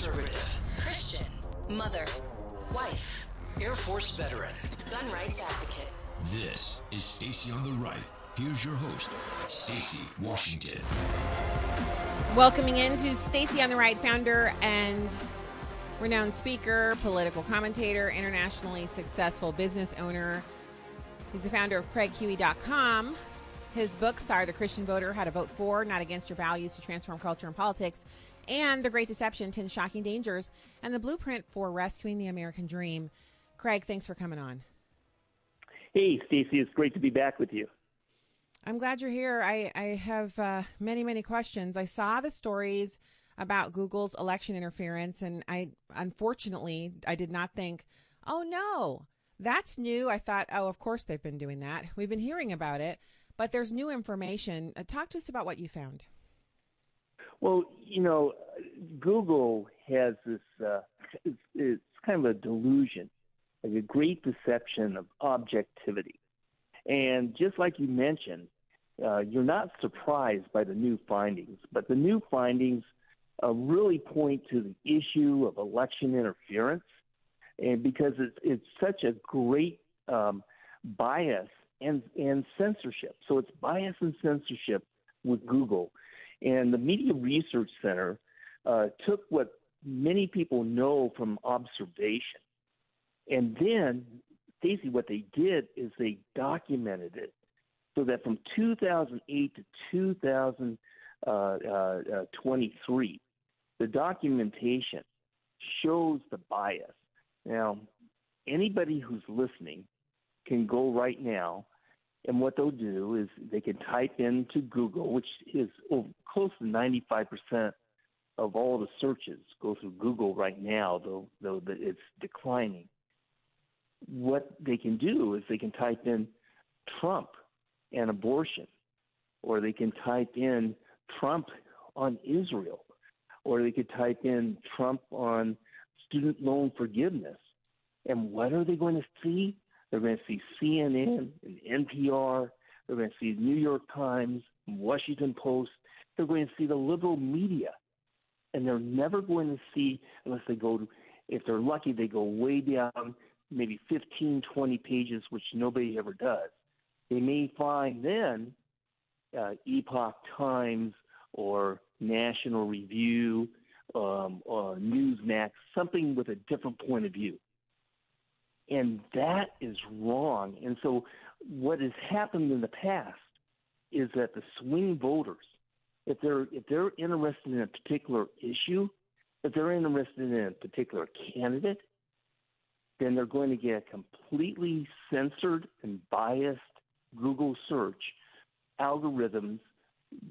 conservative, Christian, mother, wife, Air Force veteran. gun rights advocate. This is Stacy on the Right. Here's your host, Stacy Washington. Welcoming into Stacy on the Right, founder and renowned speaker, political commentator, internationally successful business owner. He's the founder of CraigHuey.com. His books are The Christian Voter, How to Vote For, Not Against Your Values to Transform Culture and Politics, and The Great Deception, 10 Shocking Dangers, and The Blueprint for Rescuing the American Dream. Craig, thanks for coming on. Hey, Stacy, it's great to be back with you. I'm glad you're here. I, I have uh, many, many questions. I saw the stories about Google's election interference, and I unfortunately I did not think, oh no, that's new. I thought, oh, of course they've been doing that. We've been hearing about it, but there's new information. Uh, talk to us about what you found. Well, you know, Google has this, uh, it's, it's kind of a delusion, like a great deception of objectivity. And just like you mentioned, uh, you're not surprised by the new findings, but the new findings uh, really point to the issue of election interference, and because it's it's such a great um, bias and and censorship. So it's bias and censorship with Google, and the Media Research Center uh, took what many people know from observation, and then Stacy, what they did is they documented it so that from 2008 to 2023, uh, uh, uh, the documentation shows the bias. Now, anybody who's listening can go right now, and what they'll do is they can type into Google, which is over, close to 95% of all the searches go through Google right now, though, though it's declining what they can do is they can type in Trump and abortion, or they can type in Trump on Israel, or they could type in Trump on student loan forgiveness. And what are they going to see? They're going to see CNN and NPR. They're going to see New York Times, Washington Post. They're going to see the liberal media. And they're never going to see, unless they go, to if they're lucky, they go way down maybe 15, 20 pages, which nobody ever does. They may find then uh, Epoch Times or National Review, um, or Newsmax, something with a different point of view. And that is wrong. And so, what has happened in the past is that the swing voters, if they're if they're interested in a particular issue, if they're interested in a particular candidate, then they're going to get a completely censored and biased Google search algorithms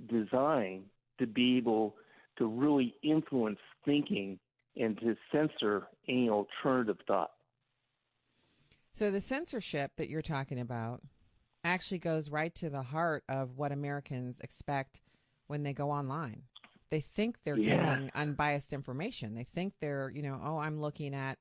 designed to be able to really influence thinking and to censor any alternative thought. So the censorship that you're talking about actually goes right to the heart of what Americans expect when they go online. They think they're yeah. getting unbiased information. They think they're, you know, oh, I'm looking at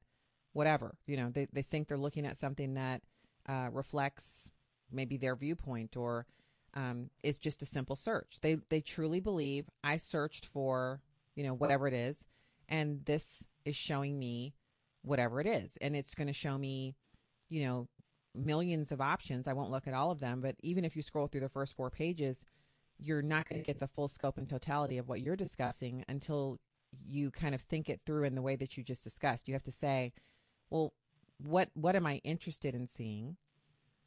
whatever. You know, they, they think they're looking at something that uh, reflects maybe their viewpoint or um, is just a simple search. They they truly believe I searched for you know whatever it is, and this is showing me whatever it is, and it's going to show me you know millions of options. I won't look at all of them, but even if you scroll through the first four pages, you're not going to get the full scope and totality of what you're discussing until you kind of think it through in the way that you just discussed. You have to say, well, what what am I interested in seeing?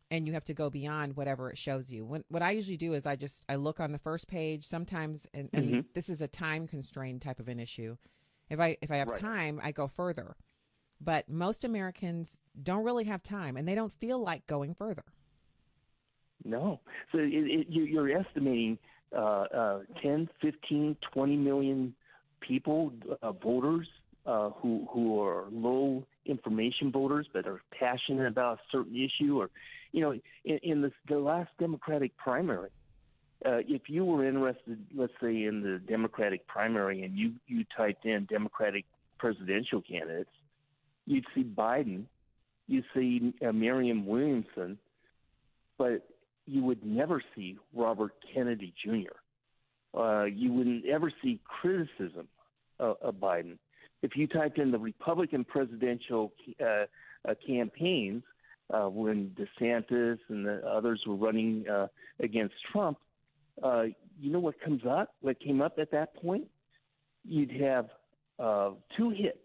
And you have to go beyond whatever it shows you. When, what I usually do is I just I look on the first page. Sometimes, and, and mm-hmm. this is a time constrained type of an issue. If I if I have right. time, I go further. But most Americans don't really have time, and they don't feel like going further. No, so it, it, you're estimating uh, uh, 10, 15, 20 million people, uh, voters uh, who who are low information voters but are passionate about a certain issue, or you know, in, in the, the last Democratic primary, uh, if you were interested, let's say in the Democratic primary, and you you typed in Democratic presidential candidates, you'd see Biden, you'd see uh, Marianne Williamson, but you would never see Robert Kennedy Jr. Uh, you wouldn't ever see criticism of, of Biden. If you typed in the Republican presidential uh, uh, campaigns uh, when DeSantis and the others were running uh, against Trump, you know what comes up? What came up at that point? You'd have two hits.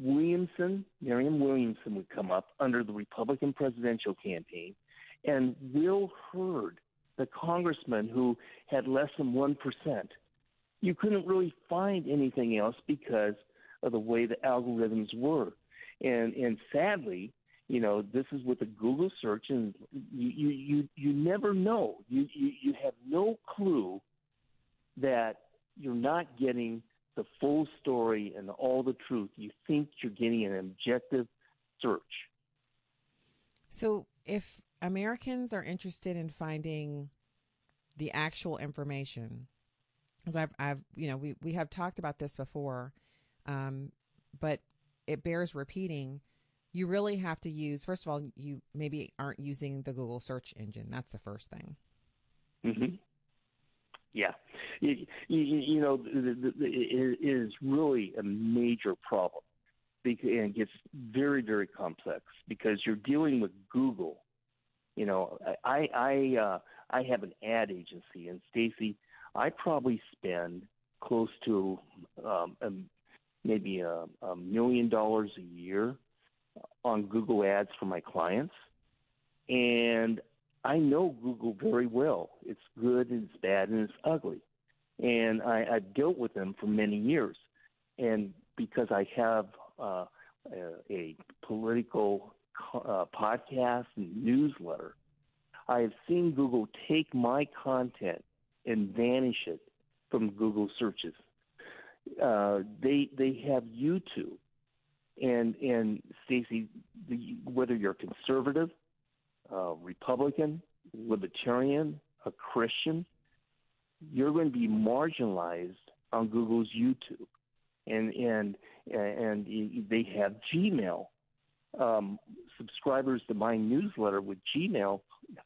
Williamson, Marianne Williamson would come up under the Republican presidential campaign, and Will Hurd, the congressman who had less than 1%. You couldn't really find anything else because of the way the algorithms were. And, and sadly, you know, this is with a Google search, and you, you, you never know. You, you, you have no clue that you're not getting the full story and all the truth. You think you're getting an objective search. So, if Americans are interested in finding the actual information, because I've, I've, you know, we we have talked about this before, um, but it bears repeating. You really have to use. First of all, you maybe aren't using the Google search engine. That's the first thing. Mm-hmm. Yeah, you, you, you know, it is really a major problem, because, and it gets very, very complex because you're dealing with Google. You know, I I uh, I have an ad agency, and Stacy, I probably spend close to um, maybe a, a million dollars a year on Google Ads for my clients, and I know Google very well. It's good, it's bad, and it's ugly. And I, I've dealt with them for many years. And because I have uh, a, a political uh, podcast and newsletter, I have seen Google take my content and vanish it from Google searches. Uh, they they have YouTube, and and Stacy, whether you're conservative a Republican, Libertarian, a Christian, you're going to be marginalized on Google's YouTube, and and and they have Gmail. Um, subscribers to my newsletter with Gmail,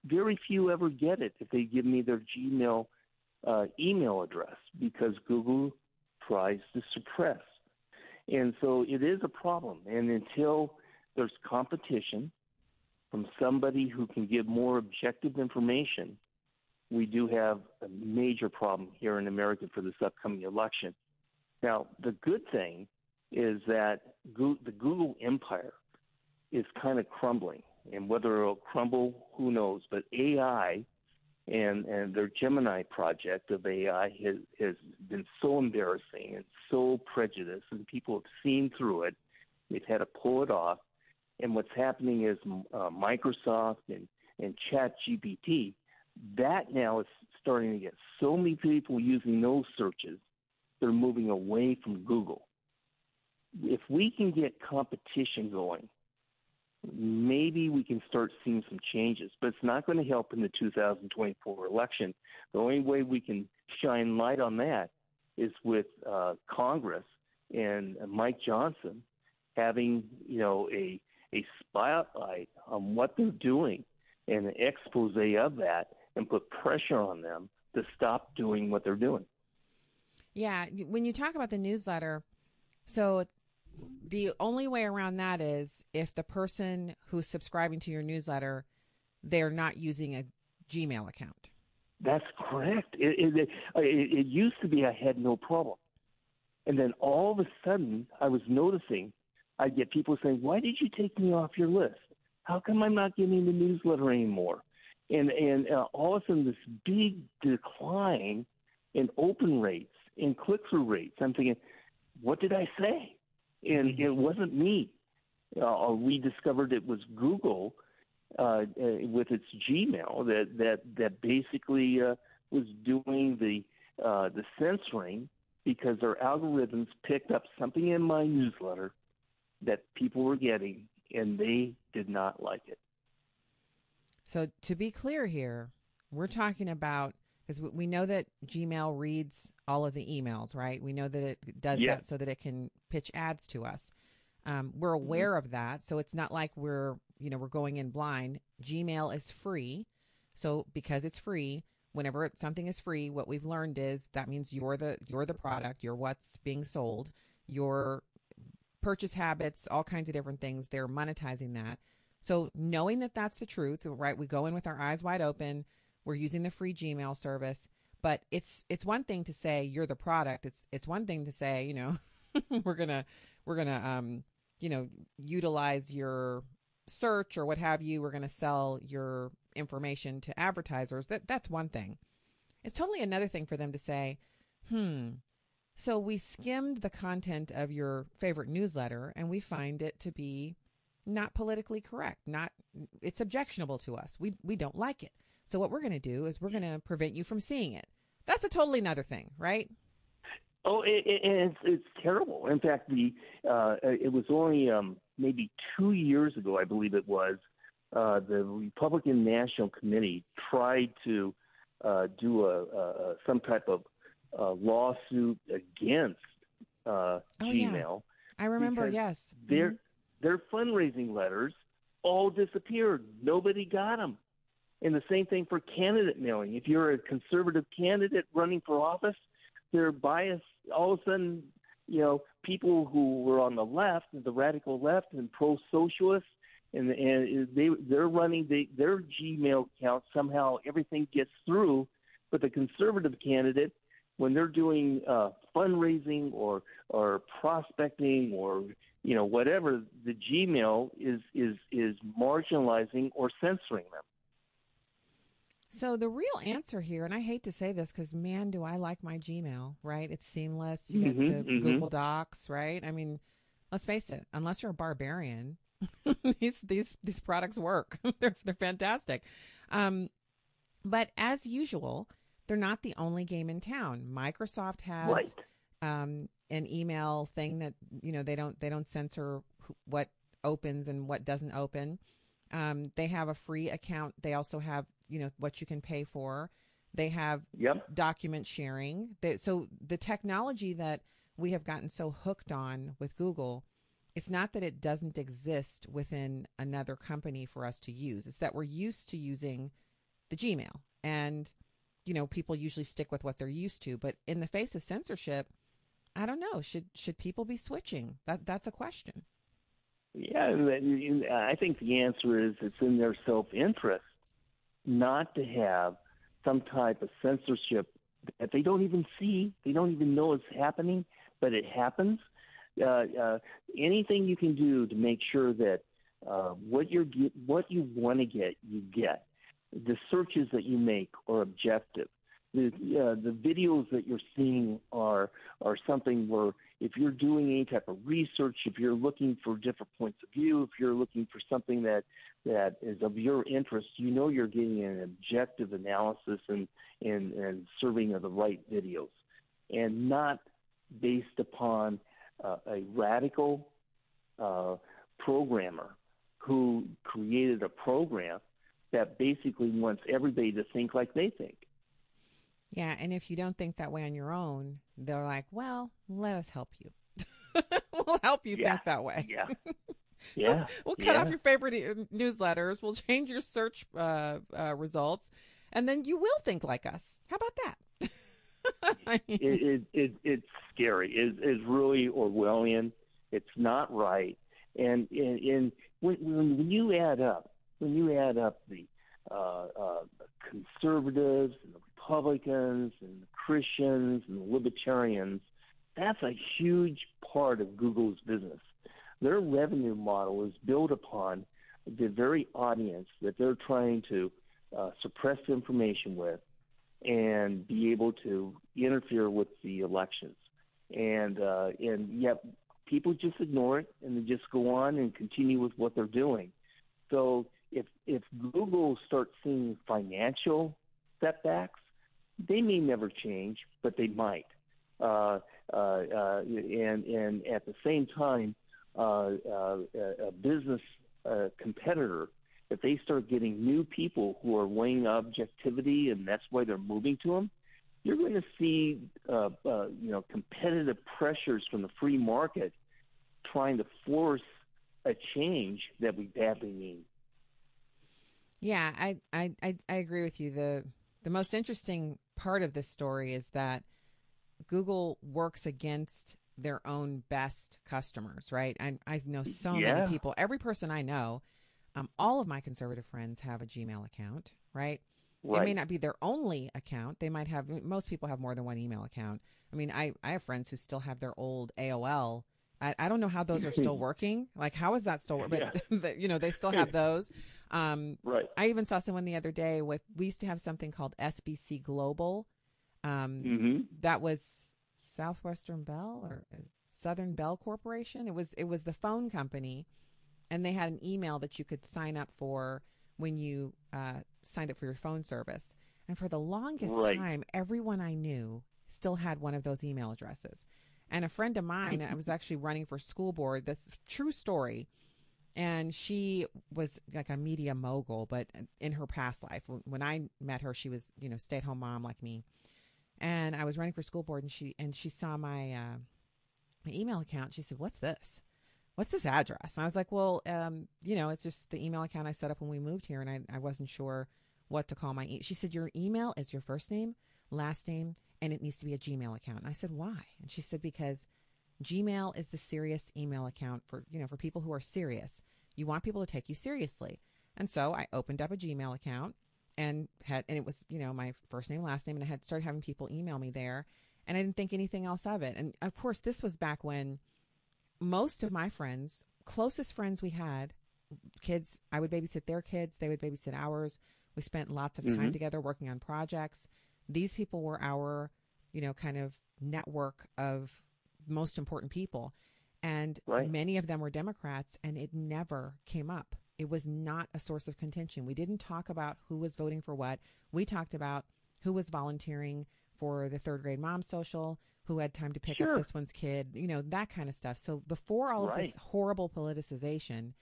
very few ever get it if they give me their Gmail uh, email address because Google tries to suppress. And so it is a problem. And until there's competition, from somebody who can give more objective information, we do have a major problem here in America for this upcoming election. Now, the good thing is that the Google empire is kind of crumbling, and whether it'll crumble, who knows? But AI and and their Gemini project of AI has has been so embarrassing and so prejudiced, and people have seen through it. They've had to pull it off, and what's happening is uh, Microsoft and, and ChatGPT, that now is starting to get so many people using those searches, they're moving away from Google. If we can get competition going, maybe we can start seeing some changes, but it's not going to help in the 2024 election. The only way we can shine light on that is with uh, Congress and Mike Johnson having, you know, a a spotlight on what they're doing and an expose of that and put pressure on them to stop doing what they're doing. Yeah, when you talk about the newsletter, so the only way around that is if the person who's subscribing to your newsletter they're not using a Gmail account. That's correct. It, it, it, it used to be I had no problem, and then all of a sudden I was noticing I get people saying, "Why did you take me off your list? How come I'm not getting the newsletter anymore?" And and uh, all of a sudden, this big decline in open rates, in click through rates. I'm thinking, what did I say? And mm-hmm. it wasn't me. Uh, we discovered it was Google uh, uh, with its Gmail that that that basically uh, was doing the uh, the censoring because their algorithms picked up something in my newsletter that people were getting, and they did not like it. So, to be clear here, we're talking about because we know that Gmail reads all of the emails, right? We know that it does that so that it can pitch ads to us. Um, we're mm-hmm. aware mm-hmm. of that, so it's not like we're you know we're going in blind. Gmail is free, so because it's free, whenever something is free, what we've learned is that means you're the you're the product, you're what's being sold. You're purchase habits, all kinds of different things. They're monetizing that. So knowing that that's the truth, right? We go in with our eyes wide open. We're using the free Gmail service, but it's it's one thing to say you're the product. It's it's one thing to say, you know, we're gonna we're gonna um you know utilize your search or what have you. We're gonna sell your information to advertisers. That that's one thing. It's totally another thing for them to say, hmm. So we skimmed the content of your favorite newsletter and we find it to be not politically correct. Not it's objectionable to us. We we don't like it. So what we're going to do is we're going to prevent you from seeing it. That's a totally another thing, right? Oh, it, it, it's it's terrible. In fact, the uh, it was only um, maybe two years ago, I believe it was, uh, the Republican National Committee tried to uh, do a, a some type of uh, lawsuit against uh, oh, Gmail. Yeah. I remember. Yes, their mm-hmm. their fundraising letters all disappeared. Nobody got them. And the same thing for candidate mailing. If you're a conservative candidate running for office, they're biased. All of a sudden, you know, people who were on the left, the radical left, and pro-socialists, and and they they're running they, their Gmail account. Somehow everything gets through, but the conservative candidate, when they're doing uh, fundraising or or prospecting or you know whatever, the Gmail is is is marginalizing or censoring them. So the real answer here, and I hate to say this because man, do I like my Gmail, right? It's seamless. You get Mhm, the mhm. Google Docs, right? I mean, let's face it. Unless you're a barbarian, these these these products work. they're they're fantastic. Um, but as usual, they're not the only game in town. Microsoft has Right. um, an email thing that you know they don't they don't censor what opens and what doesn't open. Um, they have a free account. They also have you know what you can pay for. They have Yep. document sharing. They, so the technology that we have gotten so hooked on with Google, it's not that it doesn't exist within another company for us to use. It's that we're used to using the Gmail, and you know people usually stick with what they're used to. But in the face of censorship, I don't know. Should should people be switching? That that's a question. Yeah, I think the answer is it's in their self-interest not to have some type of censorship that they don't even see, they don't even know is happening, but it happens. Uh, uh, anything you can do to make sure that uh, what you get, what you want to get, you get. The searches that you make are objective. The uh, the videos that you're seeing are are something where if you're doing any type of research, if you're looking for different points of view, if you're looking for something that that is of your interest, you know you're getting an objective analysis and and, and serving of the right videos, and not based upon uh, a radical uh, programmer who created a program that basically wants everybody to think like they think. Yeah, and if you don't think that way on your own, they're like, "Well, let us help you. we'll help you Yeah. think that way. Yeah. Yeah. We'll cut off your favorite e- newsletters. We'll change your search uh, uh, results, and then you will think like us. How about that? I mean, it, it, it, it's scary. It, it's really Orwellian. It's not right. And and, and when when you add up when you add up the uh, uh, conservatives and the Republicans and the Christians and the Libertarians, that's a huge part of Google's business. Their revenue model is built upon the very audience that they're trying to uh, suppress information with and be able to interfere with the elections. And uh, and yet people just ignore it and they just go on and continue with what they're doing. So if if Google starts seeing financial setbacks, they may never change, but they might. Uh, uh, uh, and and at the same time, uh, uh, a business uh, competitor, if they start getting new people who are weighing objectivity, and that's why they're moving to them, you're going to see you know competitive pressures from the free market trying to force a change that we badly need. Yeah, I, I, I, I agree with you. the The most interesting part of this story is that Google works against their own best customers, right? I, I know so Yeah. many people. Every person I know, um, all of my conservative friends have a Gmail account, right? Right. It may not be their only account. They might have. Most people have more than one email account. I mean, I I have friends who still have their old AOL. I, I don't know how those are still working. Like, how is that still? working? But the- you know, they still have those. Um, right. I even saw someone the other day with. We used to have something called SBC Global. Um, hmm that was Southwestern Bell or Southern Bell Corporation. It was it was the phone company, and they had an email that you could sign up for when you uh, signed up for your phone service. And for the longest Right. time, everyone I knew still had one of those email addresses. And a friend of mine, I was actually running for school board. This true story. And she was like a media mogul, but in her past life, when I met her, she was, you know, stay at home mom like me and I was running for school board, and she and she saw my uh, my email account. She said, "What's this? What's this address?" And I was like, "Well, um, you know, it's just the email account I set up when we moved here, and I, I wasn't sure what to call my." E-. She said, "Your email is your first name, last name, and it needs to be a Gmail account." And I said, "Why?" And she said, "Because Gmail is the serious email account for you know for people who are serious. You want people to take you seriously." And so I opened up a Gmail account and had and it was you know my first name last name and i had started having people email me there and i didn't think anything else of it and of course this was back when most of my friends closest friends we had kids i would babysit their kids they would babysit ours we spent lots of time Mhm. together working on projects these people were our you know kind of network of most important people and Right. many of them were democrats and it never came up it was not a source of contention. We didn't talk about who was voting for what. We talked about who was volunteering for the third grade mom social, who had time to pick Sure. up this one's kid, you know, that kind of stuff. So before all of this horrible politicization,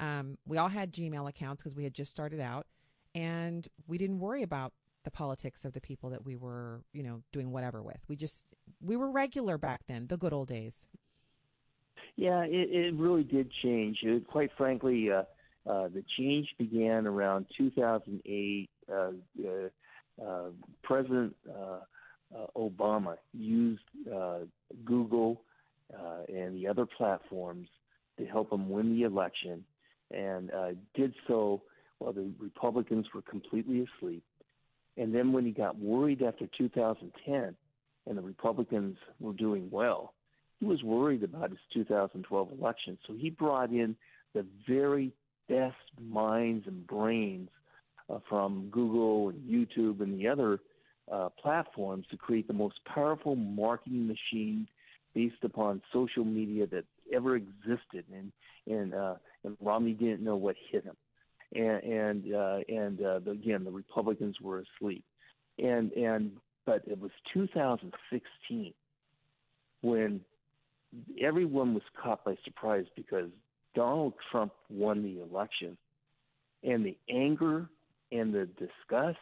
um, we all had Gmail accounts because we had just started out, and we didn't worry about the politics of the people that we were, you know, doing whatever with. We just we were regular back then, the good old days. Yeah, it, it really did change. It, quite frankly, uh, uh, the change began around 2008. Uh, uh, uh, President uh, Obama used Google and the other platforms to help him win the election, and did so while the Republicans were completely asleep. And then when he got worried after 2010 and the Republicans were doing well, he was worried about his 2012 election. So he brought in the very best minds and brains uh, from Google and YouTube and the other uh, platforms to create the most powerful marketing machine based upon social media that ever existed. And and uh, and Romney didn't know what hit him. And and uh, and uh, again, the Republicans were asleep. And and but it was 2016 when everyone was caught by surprise because Donald Trump won the election, and the anger and the disgust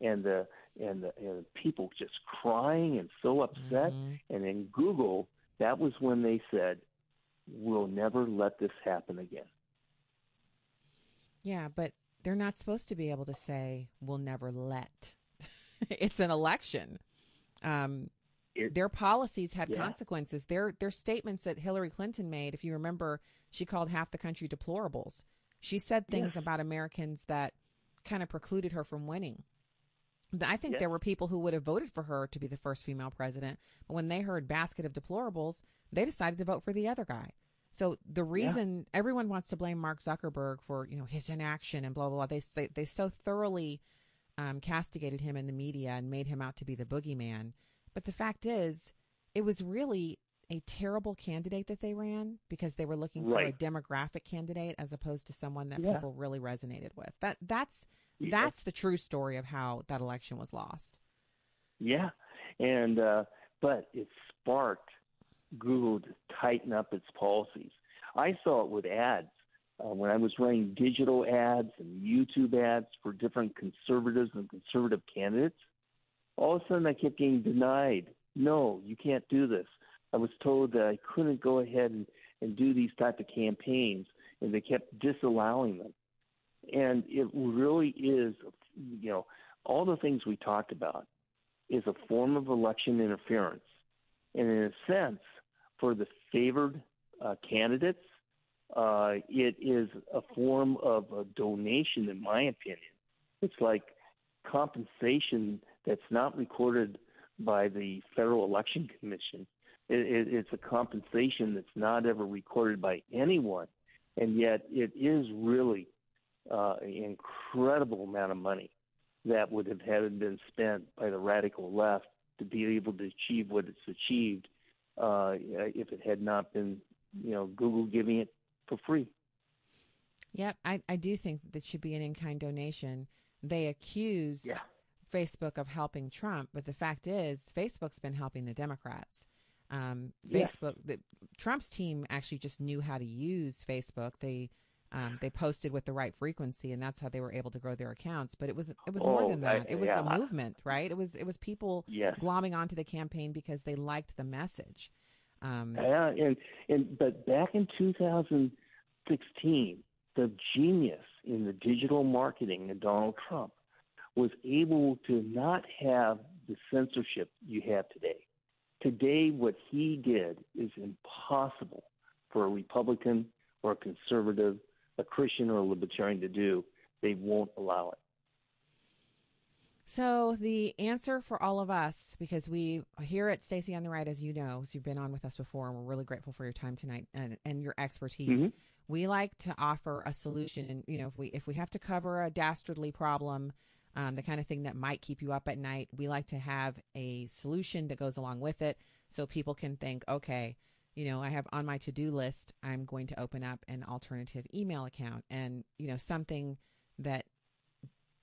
and the and the and people just crying and so upset. Mhm. And in Google, that was when they said, "We'll never let this happen again." Yeah, but they're not supposed to be able to say we'll never let. it's an election. Um, It- their policies had Yeah. consequences. Their their statements that Hillary Clinton made, if you remember, she called half the country deplorables. She said things Yes. about Americans that kind of precluded her from winning. I think there were people who would have voted for her to be the first female president, but when they heard basket of deplorables, they decided to vote for the other guy. So the reason everyone wants to blame Mark Zuckerberg for you know his inaction and blah blah blah, they they, they so thoroughly um, castigated him in the media and made him out to be the boogeyman. But the fact is, it was really a terrible candidate that they ran because they were looking for a demographic candidate as opposed to someone that Yeah. people really resonated with. That that's Yeah. that's the true story of how that election was lost. Yeah, and uh, but it sparked Google to tighten up its policies. I saw it with ads uh, when I was running digital ads and YouTube ads for different conservatives and conservative candidates. All of a sudden, I kept getting denied. No, you can't do this. I was told that I couldn't go ahead and, and do these type of campaigns, and they kept disallowing them. And it really is, you know, all the things we talked about is a form of election interference. And in a sense, for the favored uh, candidates. Uh, it is a form of a donation, in my opinion. It's like compensation that's not recorded by the Federal Election Commission. It, it, it's a compensation that's not ever recorded by anyone, and yet it is really uh, an incredible amount of money that would have had been spent by the radical left to be able to achieve what it's achieved uh, if it had not been, you know, Google giving it for free. Yep, I, I do think that should be an in-kind donation. They accused yeah. Facebook of helping Trump, but the fact is, Facebook's been helping the Democrats. Um, Facebook, yeah. the, Trump's team actually just knew how to use Facebook. They um, they posted with the right frequency, and that's how they were able to grow their accounts. But it was it was oh, more than that. I, it was yeah. a movement, right? It was it was people yes. glomming onto the campaign because they liked the message. Um, yeah, and and but back in 2016, the genius in the digital marketing of Donald Trump was able to not have the censorship you have today. Today, what he did is impossible for a Republican or a conservative a Christian or a libertarian to do. They won't allow it. So the answer for all of us, because we here at Stacy on the Right, as you know, as you've been on with us before, and we're really grateful for your time tonight and, and your expertise. Mm-hmm. We like to offer a solution, and you know, if we if we have to cover a dastardly problem, um, the kind of thing that might keep you up at night, we like to have a solution that goes along with it, so people can think, okay, you know, I have on my to do list, I'm going to open up an alternative email account and, you know, something that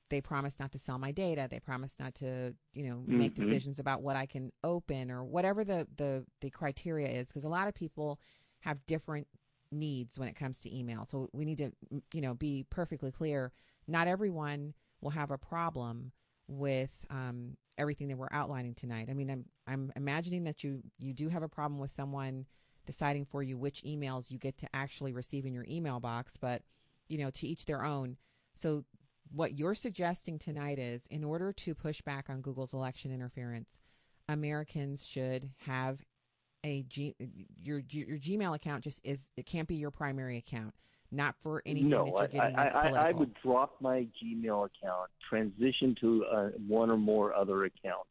they promise not to sell my data. They promise not to, you know, mm-hmm. make decisions about what I can open or whatever the, the, the criteria is. Because a lot of people have different needs when it comes to email. So we need to, you know, be perfectly clear. Not everyone will have a problem with um, everything that we're outlining tonight. I mean, I'm I'm imagining that you you do have a problem with someone deciding for you which emails you get to actually receive in your email box, but you know, to each their own. So what you're suggesting tonight is in order to push back on Google's election interference, Americans should have a G, your your Gmail account just is it can't be your primary account, not for anything no, that you're getting I, that's I, political. I would drop my Gmail account, transition to uh, one or more other accounts.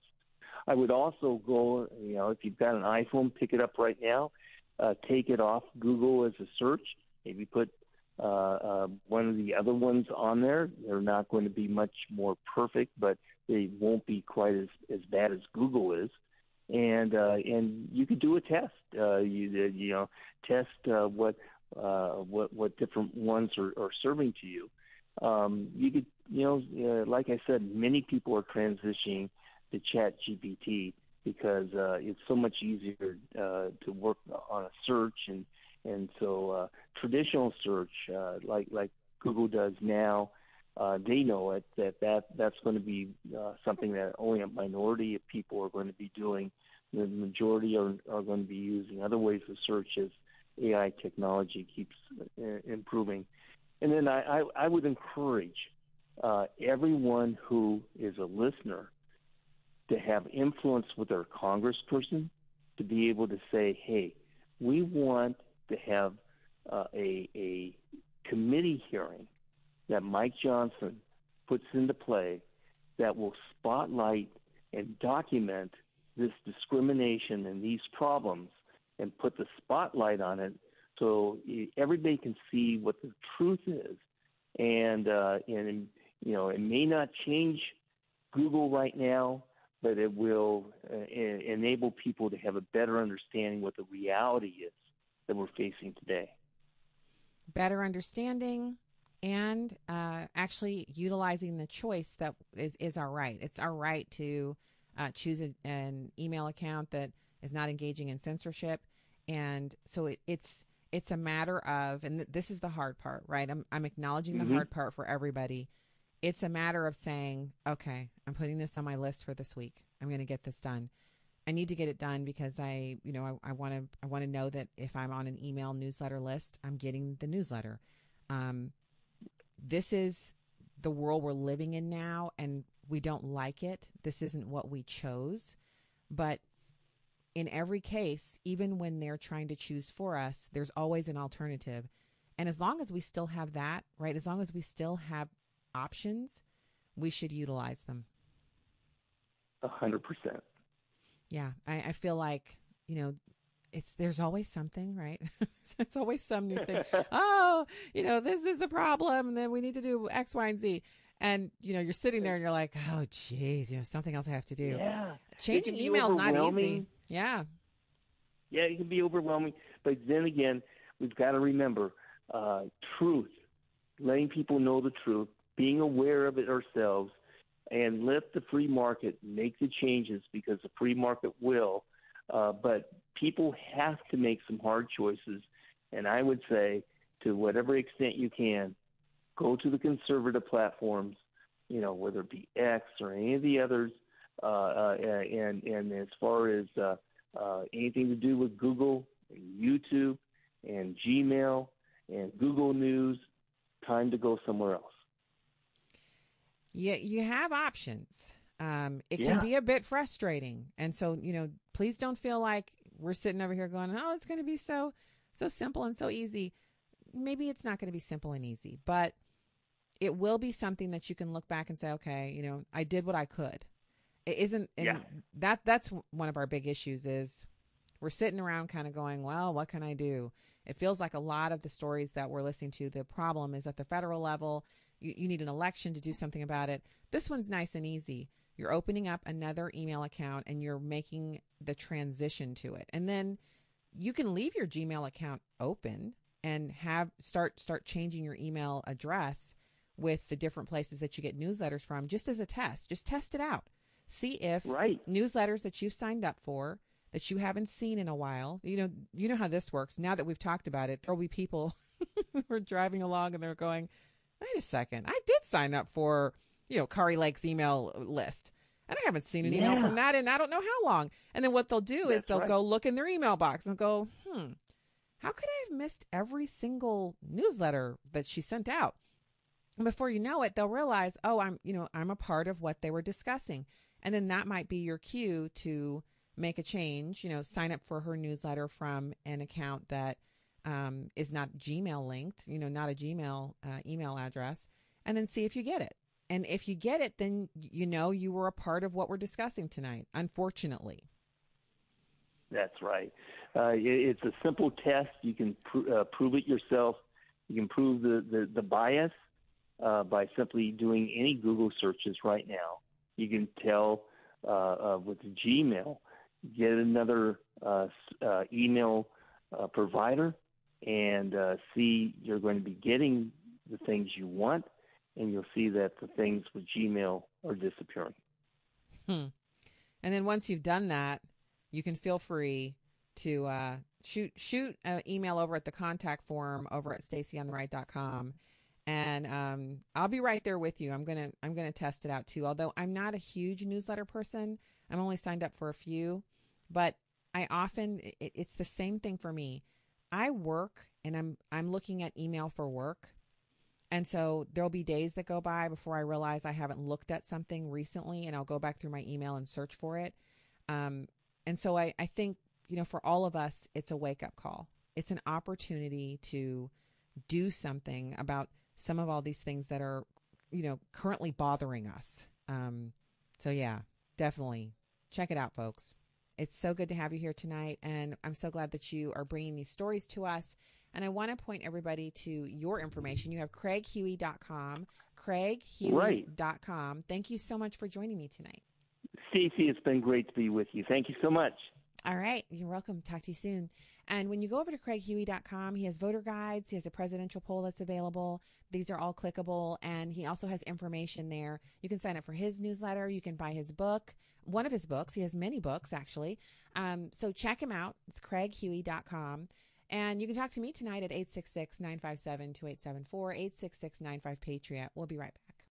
I would also go, you know, if you've got an iPhone, pick it up right now uh, take it off Google as a search. Maybe put uh, uh, one of the other ones on there. They're not going to be much more perfect, but they won't be quite as, as bad as Google is. And uh, and you could do a test. Uh, you you know test uh, what uh, what what different ones are, are serving to you. Um, you could you know uh, like I said, many people are transitioning to Chat GPT because uh, it's so much easier uh, to work on a search and and so uh, traditional search uh, like like Google does now uh, they know it that that that's going to be uh, something that only a minority of people are going to be doing. The majority are, are going to be using other ways of search as AI technology keeps uh, improving. And then I, I, I would encourage uh, everyone who is a listener to have influence with our congressperson to be able to say, hey, we want to have uh, a, a committee hearing that Mike Johnson puts into play that will spotlight and document this discrimination and these problems and put the spotlight on it so everybody can see what the truth is. And uh, and you know it may not change Google right now but it will uh, enable people to have a better understanding what the reality is that we're facing today. Better understanding and uh, actually utilizing the choice that is, is our right. It's our right to uh, choose a, an email account that is not engaging in censorship. And so it, it's it's a matter of, and th- this is the hard part, right? I'm, I'm acknowledging mm-hmm. the hard part for everybody it's a matter of saying, okay, I'm putting this on my list for this week. I'm going to get this done. I need to get it done because I, you know, I want to, I want to know that if I'm on an email newsletter list, I'm getting the newsletter. Um, this is the world we're living in now, and we don't like it. This isn't what we chose, but in every case, even when they're trying to choose for us, there's always an alternative. And as long as we still have that, right, as long as we still have options, we should utilize them. A hundred percent. Yeah, I, I feel like you know it's there's always something, right? it's always some new thing. oh, you know, this is the problem, and then we need to do X, Y, and Z. And you know, you're sitting there and you're like, oh, geez, you know, something else I have to do. Yeah, changing emails is not easy. Yeah, yeah, it can be overwhelming. But then again, we've got to remember uh, truth, letting people know the truth, being aware of it ourselves, and let the free market make the changes because the free market will. Uh, but people have to make some hard choices. And I would say, to whatever extent you can, go to the conservative platforms, you know, whether it be X or any of the others. Uh, uh, and and as far as uh, uh, anything to do with Google, and YouTube, and Gmail, and Google News, time to go somewhere else. Yeah, you have options. Um, it Yeah. can be a bit frustrating, and so you know, please don't feel like we're sitting over here going, "Oh, it's going to be so so simple and so easy." Maybe it's not going to be simple and easy, but it will be something that you can look back and say, "Okay, you know, I did what I could." It isn't, and Yeah. that that's one of our big issues is we're sitting around kind of going, "Well, what can I do?" It feels like a lot of the stories that we're listening to, the problem is at the federal level. You, you need an election to do something about it. This one's nice and easy. You're opening up another email account and you're making the transition to it. And then you can leave your Gmail account open and have start start changing your email address with the different places that you get newsletters from just as a test. Just test it out. See if Right. newsletters that you've signed up for that you haven't seen in a while. You know, you know how this works. Now that we've talked about it, there'll be people who are driving along and they're going, "Wait a second, I did sign up for you know Kari Lake's email list." And I haven't seen an email Yeah. from that in I don't know how long. And then what they'll do is they'll right. go look in their email box and go, hmm, how could I have missed every single newsletter that she sent out? And before you know it, they'll realize, oh, I'm, you know, I'm a part of what they were discussing. And then that might be your cue to make a change, you know, sign up for her newsletter from an account that um, is not Gmail linked, you know, not a Gmail uh, email address, and then see if you get it. And if you get it, then you know you were a part of what we're discussing tonight, unfortunately. That's right. Uh, it's a simple test. You can pr- uh, prove it yourself. You can prove the, the, the bias uh, by simply doing any Google searches right now. You can tell uh, uh, with Gmail, get another uh, email provider and uh, see you're going to be getting the things you want, and you'll see that the things with Gmail are disappearing. Hmm. And then once you've done that, you can feel free to uh, shoot shoot an email over at the contact form over at stacyontheright.com. And um, I'll be right there with you. I'm gonna I'm gonna test it out too. Although I'm not a huge newsletter person, I'm only signed up for a few. But I often it, it's the same thing for me. I work and I'm I'm looking at email for work. And so there'll be days that go by before I realize I haven't looked at something recently, and I'll go back through my email and search for it. Um, and so I, I think, you know, for all of us, it's a wake up call. It's an opportunity to do something about some of all these things that are, you know, currently bothering us. Um, so, yeah, definitely check it out, folks. It's so good to have you here tonight. And I'm so glad that you are bringing these stories to us. And I want to point everybody to your information. You have craighuey.com, craighuey.com. Thank you so much for joining me tonight. Stacy, it's been great to be with you. Thank you so much. All right. You're welcome. Talk to you soon. And when you go over to craighuey.com, he has voter guides. He has a presidential poll that's available. These are all clickable. And he also has information there. You can sign up for his newsletter. You can buy his book, one of his books. He has many books, actually. Um, so check him out. It's craighuey.com. And you can talk to me tonight at 866 957 2874, 866 95 Patriot. We'll be right back.